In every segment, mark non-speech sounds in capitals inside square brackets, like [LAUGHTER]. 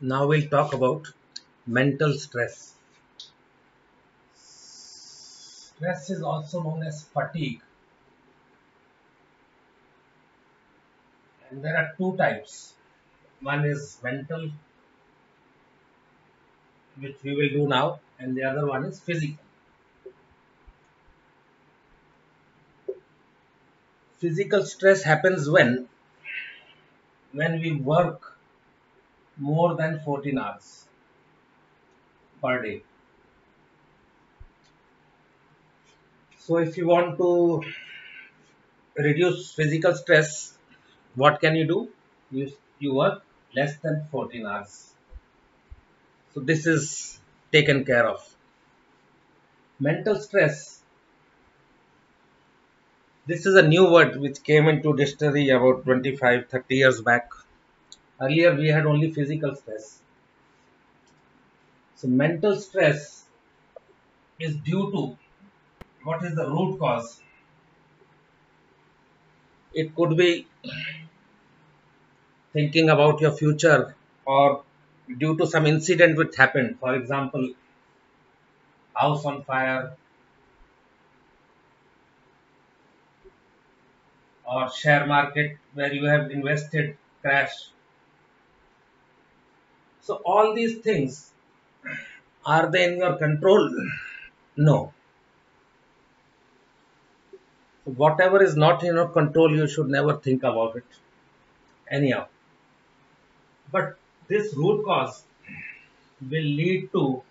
Now we'll talk about mental stress. Stress is also known as fatigue, and there are two types. One is mental, which we will do now, and the other one is physical. Physical stress happens when when we work more than 14 hours per day. So if you want to reduce physical stress, what can you do? You, you work less than 14 hours. So this is taken care of. Mental stress. This is a new word which came into dictionary about 25 30 years back Earlier we had only physical stress. So mental stress is due to what is the root cause? It could be thinking about your future or due to some incident which happened. For example, house on fire or share market where you have invested crash so all these things, are they in your control? No. Whatever is not in your control, you should never think about it. Anyhow. But this root cause will lead to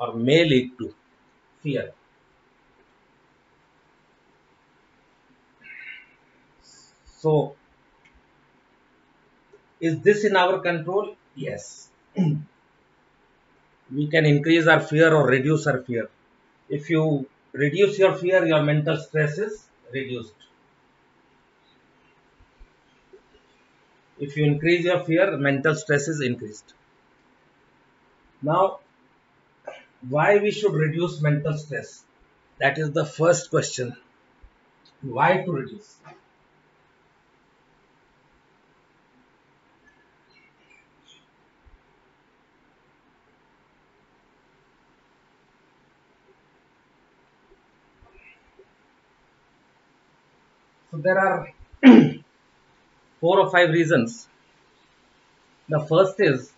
or may lead to fear. So, is this in our control? Yes. [CLEARS THROAT] we can increase our fear or reduce our fear. If you reduce your fear, your mental stress is reduced. If you increase your fear, mental stress is increased. Now, why we should reduce mental stress? That is the first question. Why to reduce? So there are [CLEARS THROAT] four or five reasons. The first is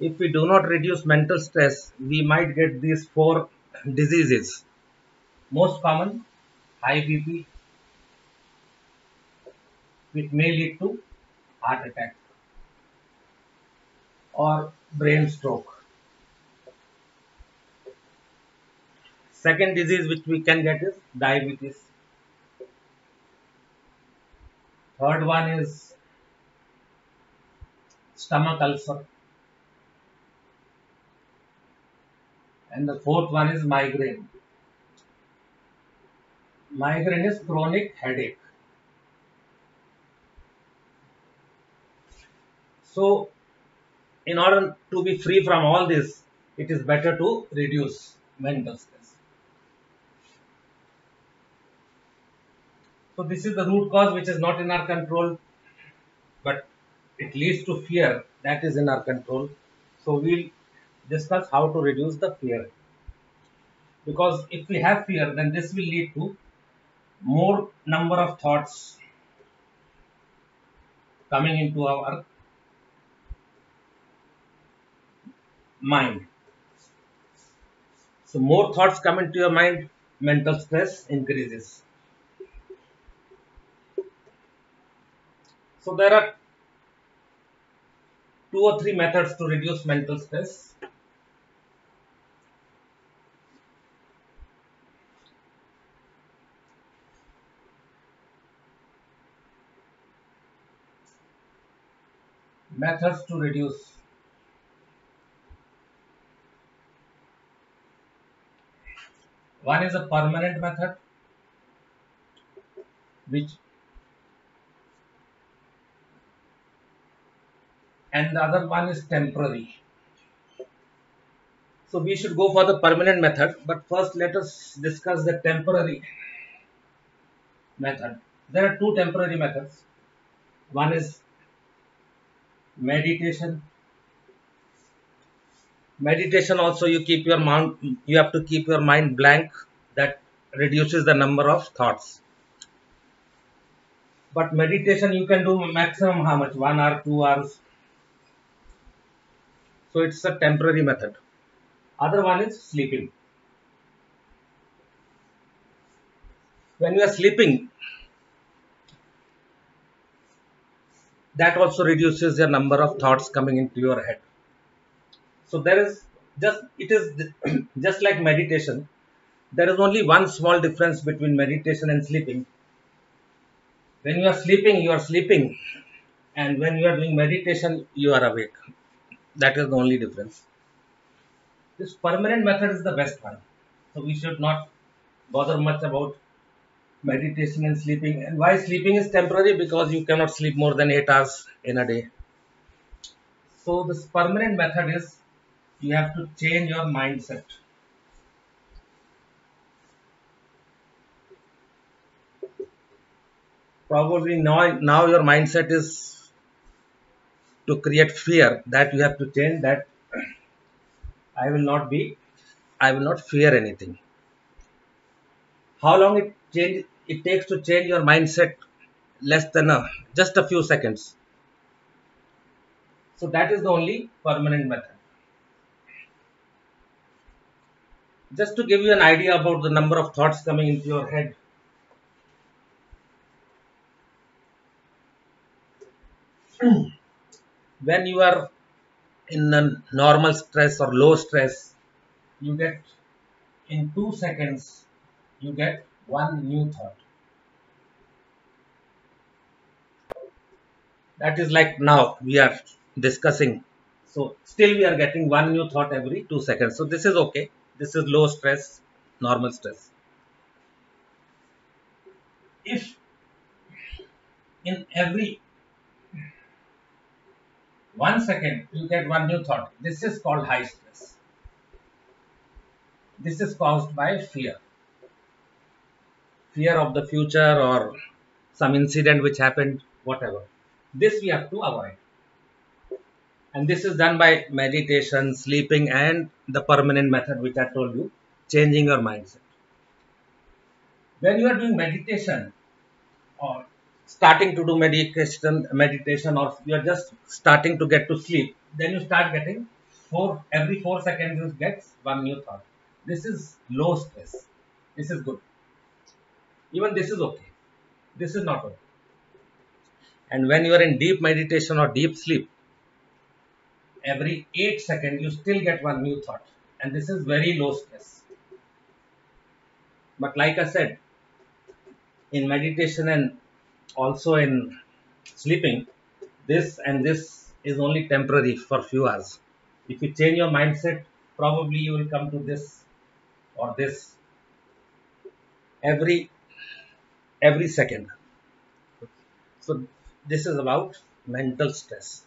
if we do not reduce mental stress, we might get these four diseases. Most common, high BP, which may lead to heart attack or brain stroke. Second disease which we can get is diabetes. Third one is stomach ulcer. And the fourth one is migraine. Migraine is chronic headache. So, in order to be free from all this, it is better to reduce mental stress. So this is the root cause which is not in our control, but it leads to fear that is in our control. So we'll discuss how to reduce the fear. Because if we have fear, then this will lead to more number of thoughts coming into our mind. So more thoughts come into your mind, mental stress increases. So there are two or three methods to reduce mental stress. Methods to reduce one is a permanent method which and the other one is temporary. So we should go for the permanent method, but first let us discuss the temporary method. There are two temporary methods. One is meditation meditation also you keep your mind you have to keep your mind blank that reduces the number of thoughts but meditation you can do maximum how much one hour two hours so it's a temporary method. Other one is sleeping. When you are sleeping that also reduces the number of thoughts coming into your head. So there is just it is [CLEARS THROAT] just like meditation. There is only one small difference between meditation and sleeping. When you are sleeping you are sleeping. And when you are doing meditation you are awake that is the only difference this permanent method is the best one so we should not bother much about meditation and sleeping. And why sleeping is temporary? Because you cannot sleep more than 8 hours in a day. So this permanent method is you have to change your mindset. Probably now, now your mindset is to create fear that you have to change that I will not be, I will not fear anything. How long it change it takes to change your mindset? Less than a just a few seconds. So that is the only permanent method. Just to give you an idea about the number of thoughts coming into your head [CLEARS THROAT] when you are in a normal stress or low stress you get in two seconds you get one new thought. That is like now we are discussing. So still we are getting one new thought every two seconds. So this is okay. This is low stress, normal stress. If in every one second you get one new thought, this is called high stress. This is caused by fear fear of the future or some incident which happened, whatever. This we have to avoid. And this is done by meditation, sleeping, and the permanent method which I told you, changing your mindset. When you are doing meditation or starting to do meditation, meditation, or you are just starting to get to sleep, then you start getting four every four seconds you get one new thought. This is low stress. This is good. Even this is okay. This is not okay. And when you are in deep meditation or deep sleep, every 8 seconds you still get one new thought. And this is very low stress. But like I said, in meditation and also in sleeping, this and this is only temporary for few hours. If you change your mindset, probably you will come to this or this every every second. So this is about mental stress.